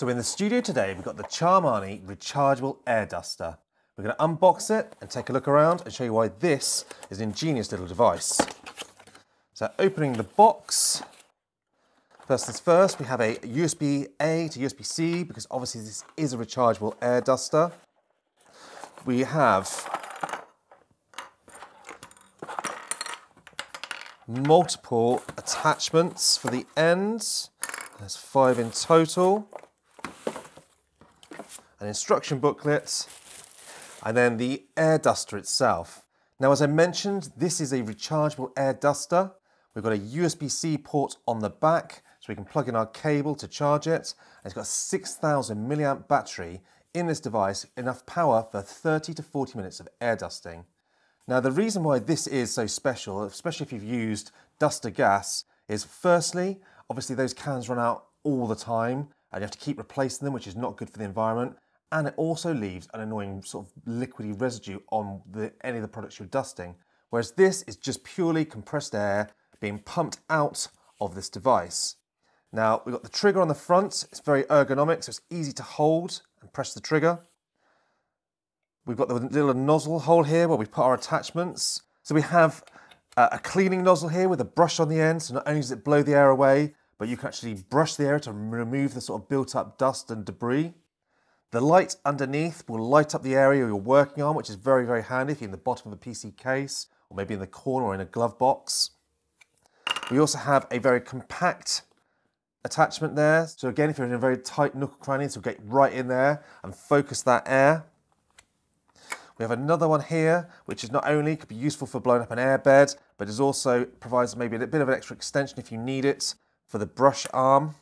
So in the studio today, we've got the Charmani rechargeable air duster. We're going to unbox it and take a look around and show you why this is an ingenious little device. So opening the box, first things first, we have a USB-A to USB-C because obviously this is a rechargeable air duster. We have multiple attachments for the ends. There's five in total an instruction booklet, and then the air duster itself. Now, as I mentioned, this is a rechargeable air duster. We've got a USB-C port on the back, so we can plug in our cable to charge it. And it's got a 6,000 milliamp battery in this device, enough power for 30 to 40 minutes of air dusting. Now, the reason why this is so special, especially if you've used duster gas, is firstly, obviously those cans run out all the time and you have to keep replacing them, which is not good for the environment and it also leaves an annoying sort of liquidy residue on the, any of the products you're dusting. Whereas this is just purely compressed air being pumped out of this device. Now we've got the trigger on the front, it's very ergonomic, so it's easy to hold and press the trigger. We've got the little nozzle hole here where we put our attachments. So we have a cleaning nozzle here with a brush on the end, so not only does it blow the air away, but you can actually brush the air to remove the sort of built up dust and debris. The light underneath will light up the area you're working on, which is very, very handy if you're in the bottom of the PC case, or maybe in the corner or in a glove box. We also have a very compact attachment there. So again, if you're in a very tight nook or cranny, so get right in there and focus that air. We have another one here, which is not only could be useful for blowing up an airbed, but is also provides maybe a bit of an extra extension if you need it for the brush arm.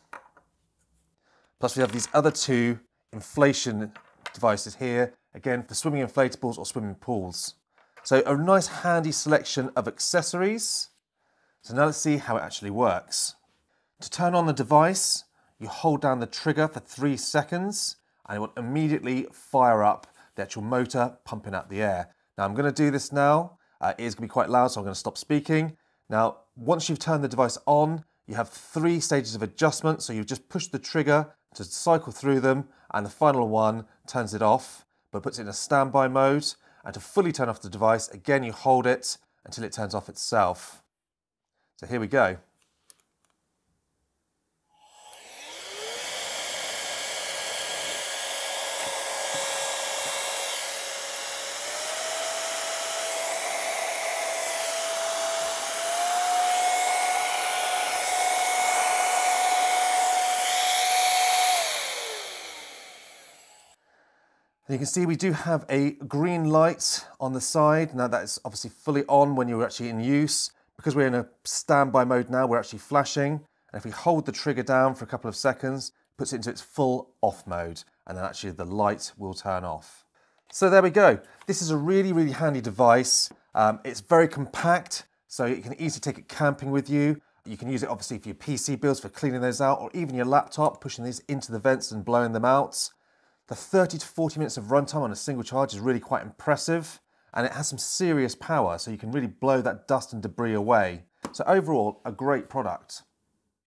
Plus we have these other two inflation devices here, again for swimming inflatables or swimming pools. So a nice handy selection of accessories. So now let's see how it actually works. To turn on the device, you hold down the trigger for three seconds and it will immediately fire up the actual motor pumping out the air. Now I'm going to do this now. Uh, it is going to be quite loud, so I'm going to stop speaking. Now, once you've turned the device on, you have three stages of adjustment. So you just push the trigger to cycle through them and the final one turns it off but puts it in a standby mode and to fully turn off the device again you hold it until it turns off itself. So here we go. You can see we do have a green light on the side. Now that is obviously fully on when you're actually in use. Because we're in a standby mode now, we're actually flashing. And if we hold the trigger down for a couple of seconds, it puts it into its full off mode. And then actually the light will turn off. So there we go. This is a really, really handy device. Um, it's very compact, so you can easily take it camping with you. You can use it obviously for your PC builds, for cleaning those out, or even your laptop, pushing these into the vents and blowing them out. The 30 to 40 minutes of runtime on a single charge is really quite impressive and it has some serious power so you can really blow that dust and debris away. So overall, a great product.